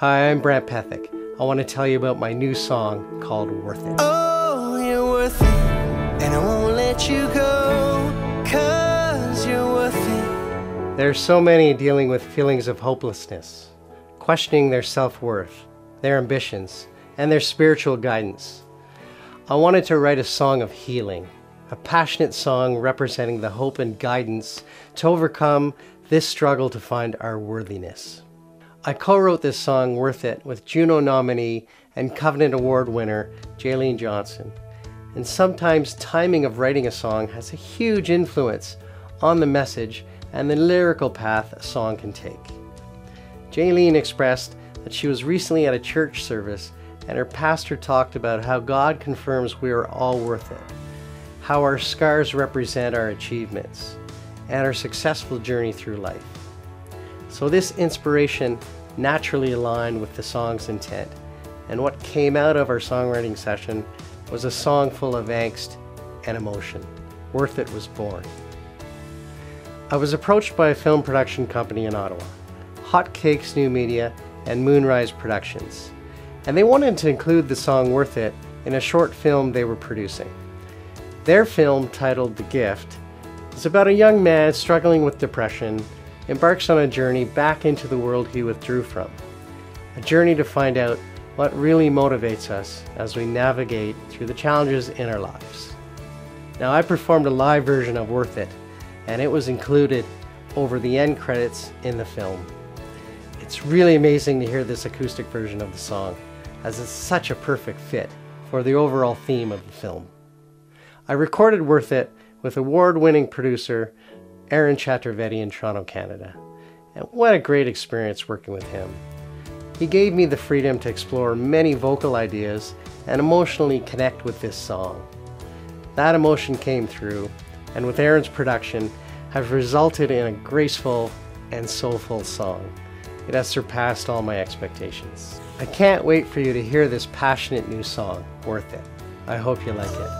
Hi, I'm Brant Pethick. I want to tell you about my new song called Worth It. Oh, you're worth it, and I won't let you go, cause you're worth it. There are so many dealing with feelings of hopelessness, questioning their self worth, their ambitions, and their spiritual guidance. I wanted to write a song of healing, a passionate song representing the hope and guidance to overcome this struggle to find our worthiness. I co wrote this song, Worth It, with Juno nominee and Covenant Award winner Jaylene Johnson. And sometimes timing of writing a song has a huge influence on the message and the lyrical path a song can take. Jaylene expressed that she was recently at a church service and her pastor talked about how God confirms we are all worth it, how our scars represent our achievements, and our successful journey through life. So this inspiration naturally aligned with the song's intent, and what came out of our songwriting session was a song full of angst and emotion. Worth It was born. I was approached by a film production company in Ottawa, Hot Cakes New Media and Moonrise Productions, and they wanted to include the song Worth It in a short film they were producing. Their film, titled The Gift, is about a young man struggling with depression embarks on a journey back into the world he withdrew from. A journey to find out what really motivates us as we navigate through the challenges in our lives. Now, I performed a live version of Worth It, and it was included over the end credits in the film. It's really amazing to hear this acoustic version of the song, as it's such a perfect fit for the overall theme of the film. I recorded Worth It with award winning producer Aaron Chaturvedi in Toronto, Canada. And what a great experience working with him. He gave me the freedom to explore many vocal ideas and emotionally connect with this song. That emotion came through, and with Aaron's production, have resulted in a graceful and soulful song. It has surpassed all my expectations. I can't wait for you to hear this passionate new song, Worth It. I hope you like it.